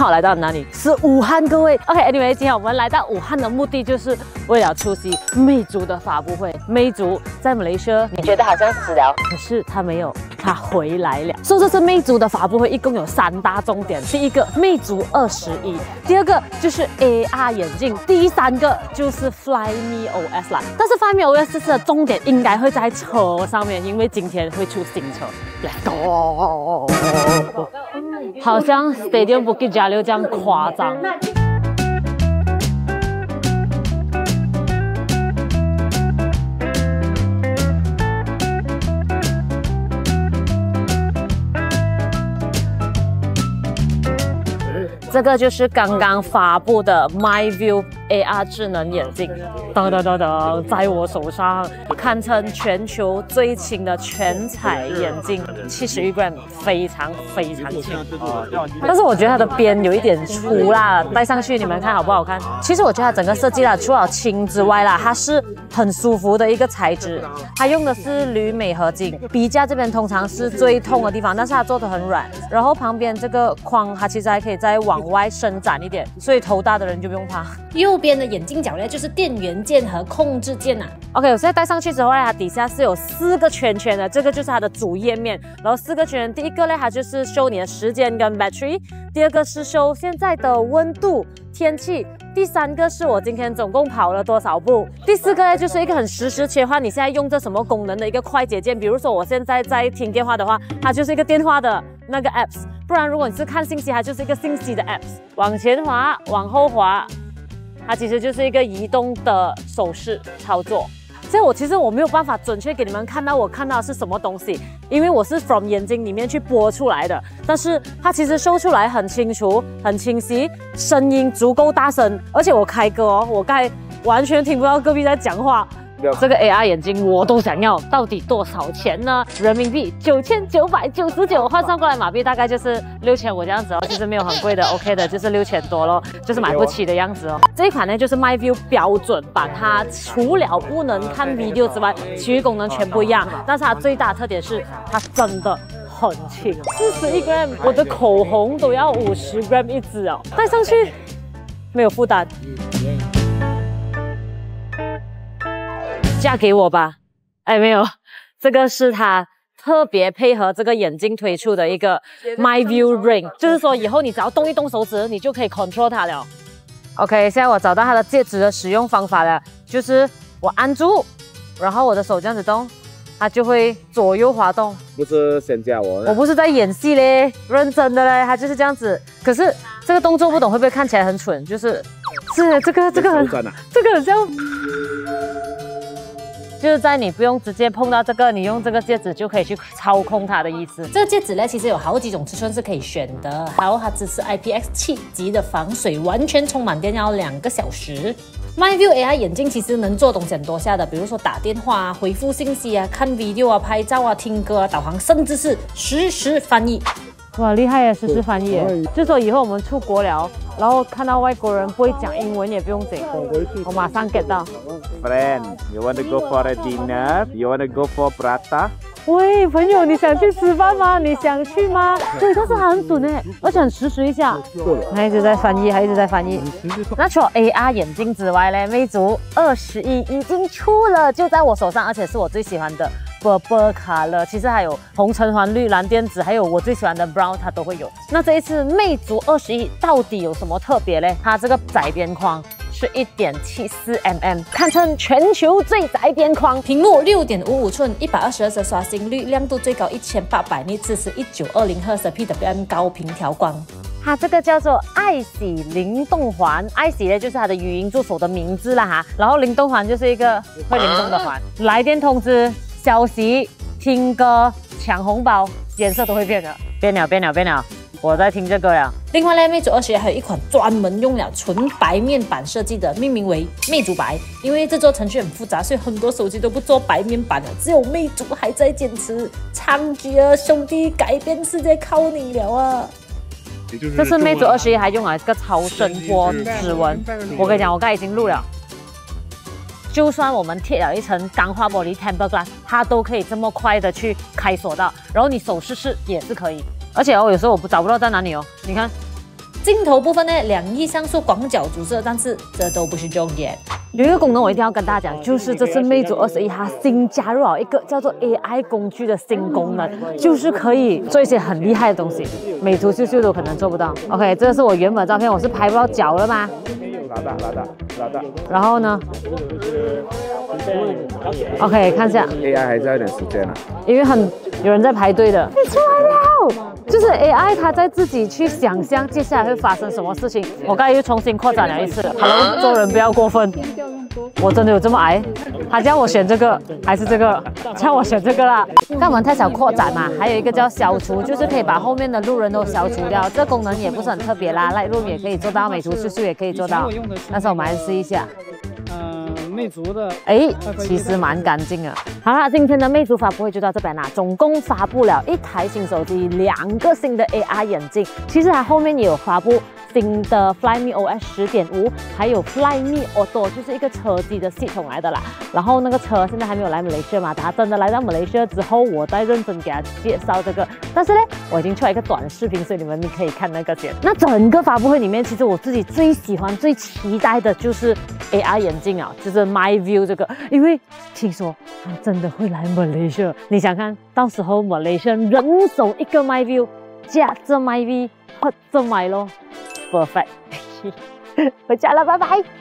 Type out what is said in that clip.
看我来到哪里？是武汉，各位。OK，Anyway，今天我们来到武汉的目的就是为了出席魅族的发布会。魅族在马来西亚，你觉得好像死了，可是它没有。它回来了。说这次魅族的发布会一共有三大重点，第一个魅族二十一，第二个就是 AR 眼镜，第三个就是 Flyme OS 啦。但是 Flyme OS 这次的重点应该会在车上面，因为今天会出新车。来，Go！好像 Stadium Bukit Jalil 这样夸张。这个就是刚刚发布的 MyView AR 智能眼镜，噔噔噔噔，在我手上，堪称全球最轻的全彩眼镜，七十一 gram，非常非常轻。但是我觉得它的边有一点粗啦，戴上去你们看好不好看？其实我觉得它整个设计啦，除了轻之外啦，它是很舒服的一个材质。它用的是铝镁合金，鼻架这边通常是最痛的地方，但是它做的很软。然后旁边这个框，它其实还可以再往。往外伸展一点，所以头大的人就不用怕。右边的眼镜角呢，就是电源键和控制键呐。OK，我现在戴上去之后呢，它底下是有四个圈圈的，这个就是它的主页面。然后四个圈，第一个呢，它就是 show 你的时间跟 battery；第二个是 show 现在的温度、天气；第三个是我今天总共跑了多少步；第四个呢，就是一个很实时切换你现在用这什么功能的一个快捷键。比如说我现在在听电话的话，它就是一个电话的那个 apps。不然，如果你是看信息，它就是一个信息的 apps。往前滑，往后滑，它其实就是一个移动的手势操作。所以我其实我没有办法准确给你们看到我看到的是什么东西，因为我是从眼睛里面去播出来的。但是它其实收出来很清楚、很清晰，声音足够大声，而且我开歌哦，我该完全听不到隔壁在讲话。这个 AR 眼镜我都想要，到底多少钱呢？人民币九千九百九十九，换算过来马币大概就是六千五这样子哦，其实没有很贵的，OK 的，就是六千多咯，就是买不起的样子哦。这一款呢就是 MyView 标准版，它除了不能看 video 之外，其余功能全不一样。但是它最大特点是它真的很轻，四十一 gram，我的口红都要五十 gram 一支哦，戴上去没有负担。嫁给我吧！哎，没有，这个是他特别配合这个眼镜推出的一个 My View Ring，就是说以后你只要动一动手指，你就可以 control 它了。OK，现在我找到它的戒指的使用方法了，就是我按住，然后我的手这样子动，它就会左右滑动。不是先加我？我不是在演戏嘞，认真的嘞，它就是这样子。可是这个动作不懂会不会看起来很蠢？就是是这个这个很这个很像。就是在你不用直接碰到这个，你用这个戒指就可以去操控它的意思。这个戒指呢，其实有好几种尺寸是可以选的。还有它支持 IPX 七级的防水，完全充满电要两个小时。MyView AI 眼镜其实能做东西很多下的，比如说打电话啊、回复信息啊、看 video 啊、拍照啊、听歌啊、导航，甚至是实时翻译。哇，厉害呀！实时翻译，就说以后我们出国了，然后看到外国人不会讲英文，也不用这个，我马上 get 到。Friend，you wanna go for a dinner？You wanna go for prata？喂，朋友，你想去吃饭吗？你想去吗？对，但是它很准诶，而且很实时一下。它一直在翻译，它一直在翻译。那除了 AR 眼镜之外呢？魅族二十一已经出了，就在我手上，而且是我最喜欢的。波波卡了，其实还有红橙黄绿蓝靛紫，还有我最喜欢的 brown，它都会有。那这一次魅族二十一到底有什么特别嘞？它这个窄边框是一点七四 mm，堪称全球最窄边框。屏幕六点五五寸，一百二十二色刷新率，亮度最高一千八百尼支持一九二零赫兹 PWM 高频调光。它这个叫做爱喜灵动环，爱喜呢就是它的语音助手的名字啦哈。然后灵动环就是一个会灵动的环，来电通知。消息、听歌、抢红包，颜色都会变的。变了，变了，变了！我在听这个呀。另外呢，魅族二十一还有一款专门用了纯白面板设计的，命名为魅族白。因为制作程序很复杂，所以很多手机都不做白面板了，只有魅族还在坚持。猖獗啊，兄弟，改变世界靠你了啊！这是魅族二十一还用了一个超声波指纹。我跟你讲，我刚才已经录了。就算我们贴了一层钢化玻璃 temper glass，它都可以这么快的去开锁到。然后你手试试也是可以。而且哦，有时候我不找不到在哪里哦。你看，镜头部分呢，两亿像素广角主摄，但是这都不是重点。有一个功能我一定要跟大家讲，就是这次魅族二十一它新加入了一个叫做 AI 工具的新功能，就是可以做一些很厉害的东西，美图秀秀都可能做不到。OK，这个是我原本照片，我是拍不到脚了吗？拉大拉大拉大。然后呢？OK，看一下 AI 还是要一点时间啊，因为很有人在排队的。你出来了，就是 AI 它在自己去想象接下来会发生什么事情。我刚才又重新扩展了一次。Hello，做人不要过分。我真的有这么矮？他叫我选这个还是这个？叫我选这个啦。肛门太小扩展嘛，还有一个叫消除，就是可以把后面的路人都消除掉。这功能也不是很特别啦，Lightroom 也可以做到，美图秀秀也可以做到。但是我们还是试一下。魅族的哎，其实蛮干净的。好啦，今天的魅族发布会就到这边啦。总共发布了一台新手机，两个新的 AR 眼镜。其实它后面也有发布新的 Flyme OS 十点五，还有 Flyme Auto，就是一个车机的系统来的啦。然后那个车现在还没有来马来西亚嘛，等它真的来到马来西亚之后，我再认真给它介绍这个。但是呢，我已经出了一个短视频，所以你们可以看那个先。那整个发布会里面，其实我自己最喜欢、最期待的就是 AR 眼镜啊，就是。My View 这个，因为听说它真的会来 Malaysia，你想看到时候 Malaysia 人手一个 My View，加这 My V，或者买咯，perfect，回家了，拜拜。